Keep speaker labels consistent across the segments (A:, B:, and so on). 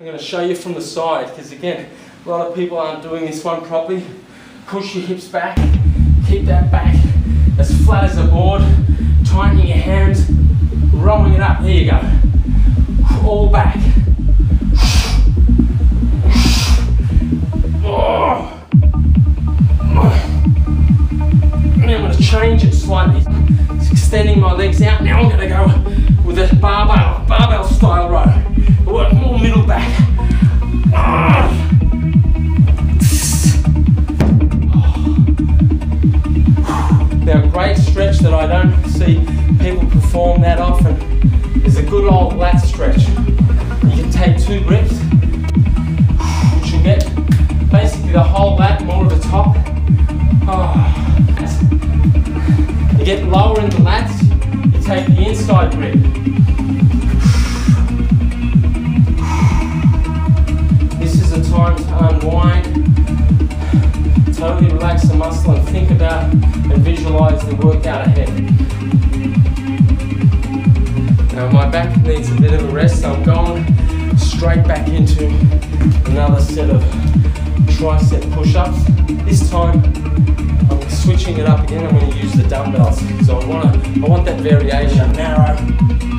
A: I'm going to show you from the side because again, a lot of people aren't doing this one properly. Push your hips back, keep that back as flat as a board, tightening your hands, rolling it up. Here you go. All back. Oh. Now I'm going to change it slightly. It's extending my legs out. Now I'm going to go with a barbell, barbell style row. Work more middle back. Now, a great stretch that I don't see people perform that often is a good old lat stretch. You can take two grips, which will get basically the whole lat, more of the top. You get lower in the lats, you take the inside grip. Time to unwind, totally relax the muscle and think about and visualize the workout ahead. Now my back needs a bit of a rest, so I'm going straight back into another set of tricep push-ups. This time I'm switching it up again. I'm going to use the dumbbells. So I want to, I want that variation. Narrow,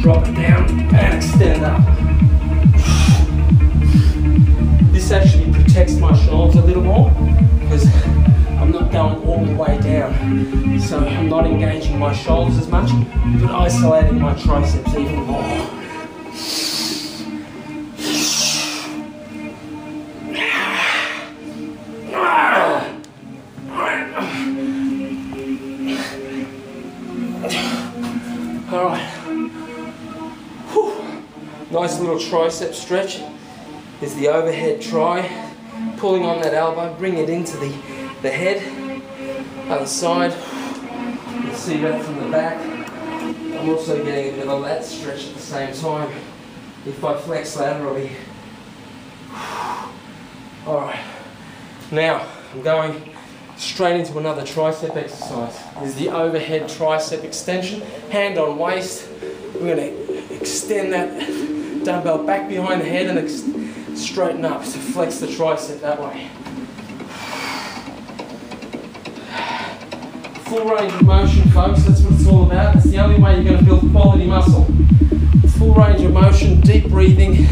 A: drop it down, and extend up. Actually protects my shoulders a little more because I'm not going all the way down. So I'm not engaging my shoulders as much, but isolating my triceps even more. All right. Nice little tricep stretch is the overhead tri. Pulling on that elbow, bring it into the, the head. Other side. You see that from the back. I'm also getting a bit of a lat stretch at the same time if I flex laterally. All right. Now I'm going straight into another tricep exercise. This is the overhead tricep extension. Hand on waist. We're going to extend that dumbbell back behind the head and straighten up to flex the tricep that way. Full range of motion, folks. That's what it's all about. It's the only way you're going to build quality muscle. Full range of motion, deep breathing,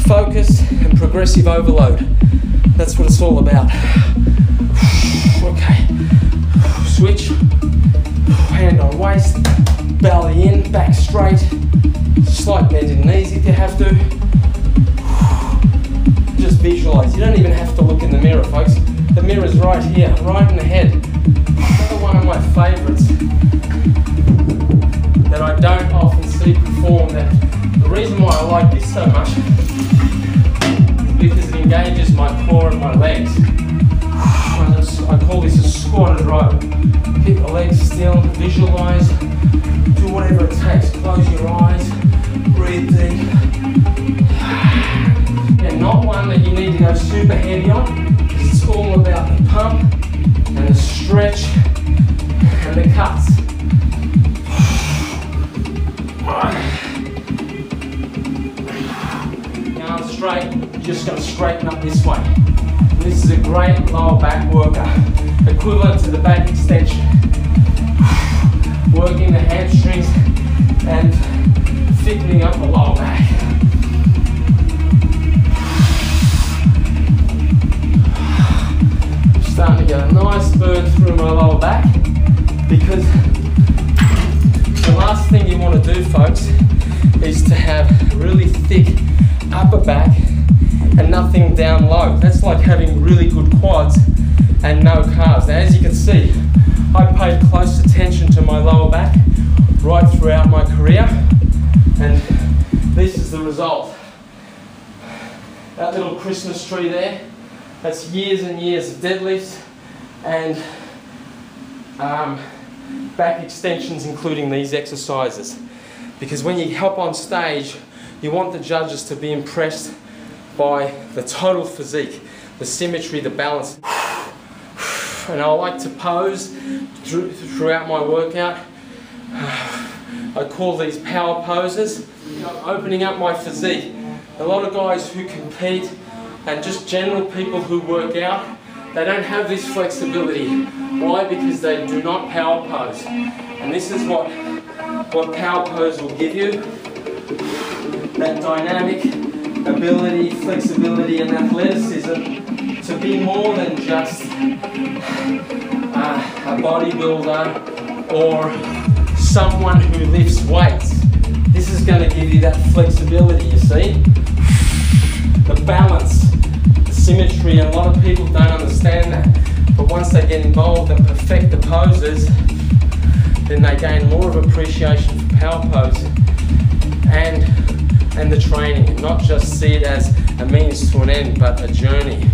A: focus, and progressive overload. That's what it's all about. Okay. Switch. Hand on waist. Belly in, back straight. Slight bend in knees if you have to. Visualize. You don't even have to look in the mirror, folks. The mirror's right here, right in the head. Another one of my favorites that I don't often see perform. That the reason why I like this so much is because it engages my core and my legs. I call this a squatted row. Keep the legs still, visualize, do whatever it takes. Close your eyes, breathe deep. Super. It's all about the pump and the stretch and the cuts. Now straight, you're just going to straighten up this way. This is a great lower back worker, equivalent to the back extension. Working the hamstrings and thickening up the lower back. My lower back because the last thing you want to do, folks, is to have really thick upper back and nothing down low. That's like having really good quads and no calves. Now, as you can see, I paid close attention to my lower back right throughout my career, and this is the result. That little Christmas tree there, that's years and years of deadlifts and um, back extensions, including these exercises. Because when you help on stage, you want the judges to be impressed by the total physique, the symmetry, the balance. And I like to pose throughout my workout. I call these power poses, opening up my physique. a lot of guys who compete and just general people who work out, they don't have this flexibility. Why? Because they do not power pose. And this is what, what power pose will give you. That dynamic ability, flexibility and athleticism to be more than just uh, a bodybuilder or someone who lifts weights. This is going to give you that flexibility, you see? The balance, symmetry, a lot of people don't understand that. But once they get involved and perfect the poses, then they gain more of appreciation for power pose and and the training, not just see it as a means to an end, but a journey.